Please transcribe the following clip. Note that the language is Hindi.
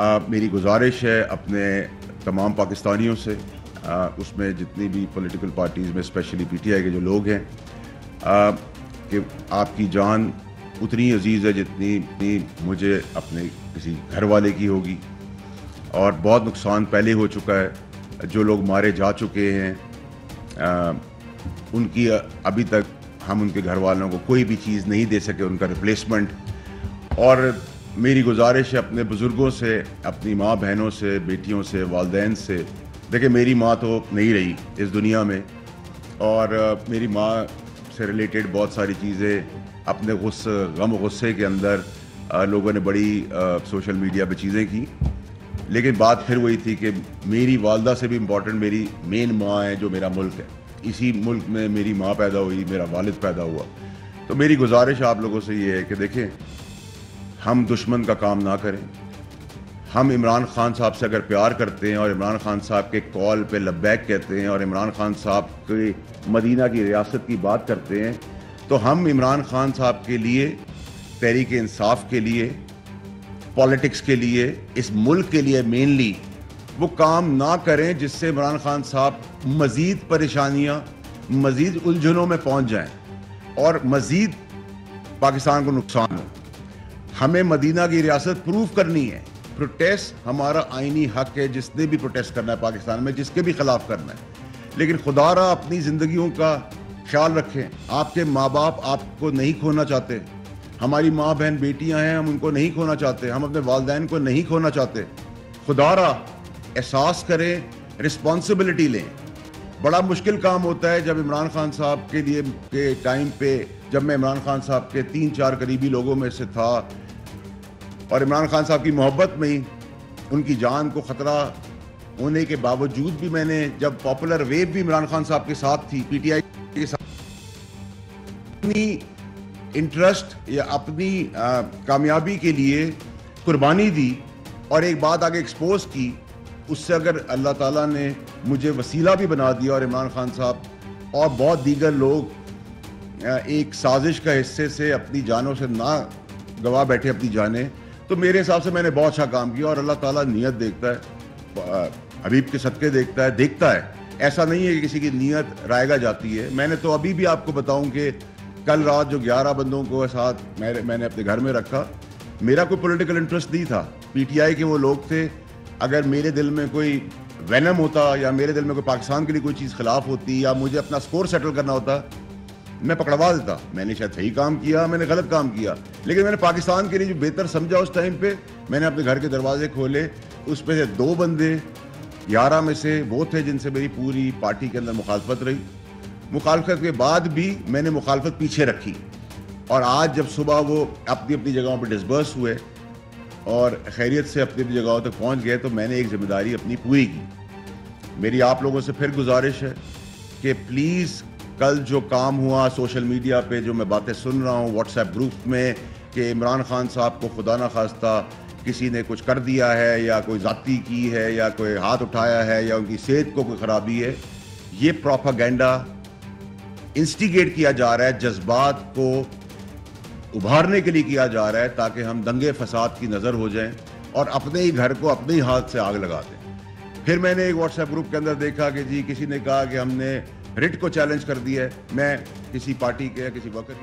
मेरी गुजारिश है अपने तमाम पाकिस्तानियों से आ, उसमें जितनी भी पॉलिटिकल पार्टीज़ में स्पेशली पीटीआई के जो लोग हैं कि आपकी जान उतनी अज़ीज़ है जितनी इतनी मुझे अपने किसी घर वाले की होगी। और बहुत नुकसान पहले हो चुका है जो लोग मारे जा चुके हैं आ, उनकी अभी तक हम उनके घर वालों को कोई भी चीज़ नहीं दे सके उनका रिप्लेसमेंट और मेरी गुजारिश है अपने बुज़ुर्गों से, अपनी माँ बहनों से, बेटियों से, वालदेन से। देखिए, मेरी माँ तो नहीं रही इस दुनिया में। और, मेरी माँ से रिलेटेड बहुत सारी चीज़ें, अपने गुस्स, गम गुस्से के अंदर लोगों ने बड़ी सोशल मीडिया पे चीज़ें की। लेकिन बात फिर वही थी कि मेरी वालदा से भी इंपॉर्टेंट मेरी मेन माँ है, जो मेरा मुल्क है। इसी मुल्क में मेरी माँ पैदा हुई, मेरा वालिद पैदा हुआ। तो मेरी गुजारिश आप लोगों से ये है कि देखें हम दुश्मन का काम ना करें। हम इमरान खान साहब से अगर प्यार करते हैं और इमरान खान साहब के कॉल पे लब्बैक कहते हैं और इमरान खान साहब के मदीना की रियासत की बात करते हैं तो हम इमरान खान साहब के लिए, तहरीक इंसाफ के लिए, पॉलिटिक्स के लिए, इस मुल्क के लिए मेनली वो काम ना करें जिससे इमरान खान साहब मज़ीद परेशानियाँ, मज़ीद उलझनों में पहुँच जाएँ और मज़ीद पाकिस्तान को नुकसान हमें मदीना की रियासत प्रूफ करनी है। प्रोटेस्ट हमारा आइनी हक है, जिसने भी प्रोटेस्ट करना है पाकिस्तान में, जिसके भी खिलाफ करना है। लेकिन खुदारा अपनी ज़िंदगियों का ख्याल रखें। आपके माँ बाप आपको नहीं खोना चाहते। हमारी माँ बहन बेटियाँ हैं, हम उनको नहीं खोना चाहते। हम अपने वालदेन को नहीं खोना चाहते। खुदारा, एहसास करें रिस्पॉन्सिबिलिटी लें। बड़ा मुश्किल काम होता है जब इमरान खान साहब के लिए, के टाइम पे, जब मैं इमरान खान साहब के तीन चार करीबी लोगों में से था और इमरान खान साहब की मोहब्बत में ही उनकी जान को ख़तरा होने के बावजूद भी मैंने जब पॉपुलर वेव भी इमरान खान साहब के साथ थी, पीटीआई के साथ, अपनी इंटरेस्ट या अपनी कामयाबी के लिए कुर्बानी दी और एक बात आगे एक्सपोज की, उससे अगर अल्लाह ताला ने मुझे वसीला भी बना दिया और इमरान खान साहब और बहुत दीगर लोग एक साजिश का हिस्से से अपनी जानों से ना गवा बैठे अपनी जानें तो मेरे हिसाब से मैंने बहुत अच्छा काम किया और अल्लाह ताला नीयत देखता है हबीब के सदक़े देखता है देखता है। ऐसा नहीं है कि किसी की नीयत रायगा जाती है। मैंने तो अभी भी आपको बताऊँ कि कल रात जो 11 बंदों को साथ मैंने मैंने अपने घर में रखा, मेरा कोई पॉलिटिकल इंटरेस्ट नहीं था। पीटीआई के वो लोग थे। अगर मेरे दिल में कोई वैनम होता या मेरे दिल में कोई पाकिस्तान के लिए कोई चीज़ खिलाफ होती या मुझे अपना स्कोर सेटल करना होता मैं पकड़वा देता। मैंने शायद सही काम किया, मैंने गलत काम किया। लेकिन मैंने पाकिस्तान के लिए जो बेहतर समझा उस टाइम पे, मैंने अपने घर के दरवाजे खोले। उस पर से दो बंदे ग्यारह में से वो थे जिनसे मेरी पूरी पार्टी के अंदर मुखालफत रही। मुखालफत के बाद भी मैंने मुखालफत पीछे रखी। और आज जब सुबह वो अपनी अपनी जगहों पर डिस्बर्स हुए और खैरियत से अपनी अपनी जगहों तक पहुँच गए तो मैंने एक ज़िम्मेदारी अपनी पूरी की। मेरी आप लोगों से फिर गुजारिश है कि प्लीज़ कल जो काम हुआ सोशल मीडिया पे, जो मैं बातें सुन रहा हूँ व्हाट्सएप ग्रुप में, कि इमरान खान साहब को खुदा ना खास्ता किसी ने कुछ कर दिया है, या कोई जाती की है, या कोई हाथ उठाया है, या उनकी सेहत को कोई ख़राबी है, ये प्रोपागेंडा इंस्टिगेट किया जा रहा है, जज्बात को उभारने के लिए किया जा रहा है, ताकि हम दंगे फसाद की नज़र हो जाएँ और अपने ही घर को अपने ही हाथ से आग लगा दें। फिर मैंने एक व्हाट्सएप ग्रुप के अंदर देखा कि जी, किसी ने कहा कि हमने रिट को चैलेंज कर दिया है। मैं किसी पार्टी के या किसी वर्कर